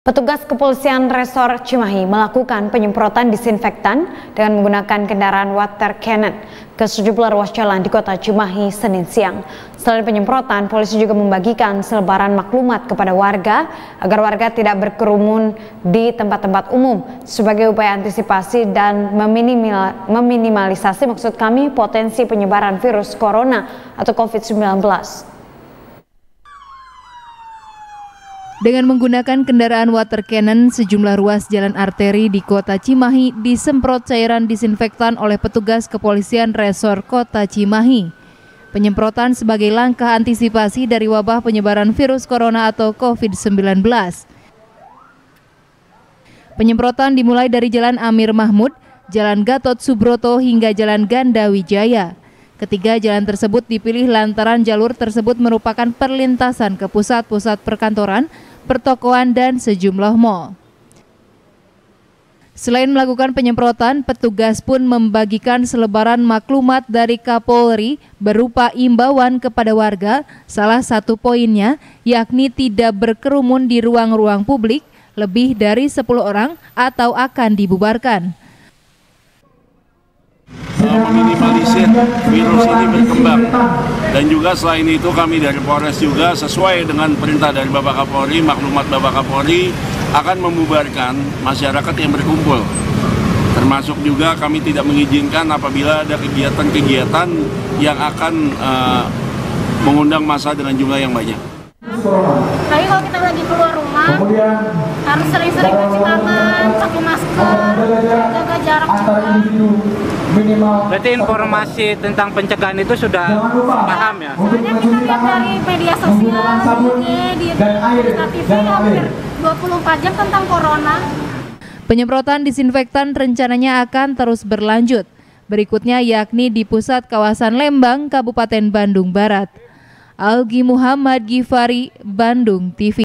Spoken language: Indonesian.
Petugas kepolisian Resor Cimahi melakukan penyemprotan disinfektan dengan menggunakan kendaraan water cannon ke sejumlah ruas jalan di kota Cimahi Senin siang. Selain penyemprotan, polisi juga membagikan selebaran maklumat kepada warga agar warga tidak berkerumun di tempat-tempat umum sebagai upaya antisipasi dan meminimal, meminimalisasi maksud kami potensi penyebaran virus corona atau COVID-19. Dengan menggunakan kendaraan water cannon, sejumlah ruas jalan arteri di kota Cimahi disemprot cairan disinfektan oleh petugas kepolisian resor kota Cimahi. Penyemprotan sebagai langkah antisipasi dari wabah penyebaran virus corona atau COVID-19. Penyemprotan dimulai dari Jalan Amir Mahmud, Jalan Gatot Subroto hingga Jalan Ganda Wijaya. Ketiga jalan tersebut dipilih lantaran jalur tersebut merupakan perlintasan ke pusat-pusat perkantoran pertokoan, dan sejumlah mal. Selain melakukan penyemprotan, petugas pun membagikan selebaran maklumat dari Kapolri berupa imbauan kepada warga. Salah satu poinnya yakni tidak berkerumun di ruang-ruang publik lebih dari 10 orang atau akan dibubarkan meminimalisir virus ini berkembang. Dan juga selain itu kami dari Polres juga sesuai dengan perintah dari Bapak Kapolri, maklumat Bapak Kapolri akan membubarkan masyarakat yang berkumpul. Termasuk juga kami tidak mengizinkan apabila ada kegiatan-kegiatan yang akan uh, mengundang masa dengan jumlah yang banyak. Tapi kalau kita lagi keluar rumah, harus sering-sering cuci tangan, pakai masker, jaga jarak juga minimal. Berarti informasi tentang pencegahan itu sudah paham ya? Soalnya kita lihat dari media sosial, di, TV hampir 24 jam tentang corona. Penyemprotan disinfektan rencananya akan terus berlanjut. Berikutnya yakni di pusat kawasan Lembang, Kabupaten Bandung Barat. Algi Muhammad Gifari, Bandung TV.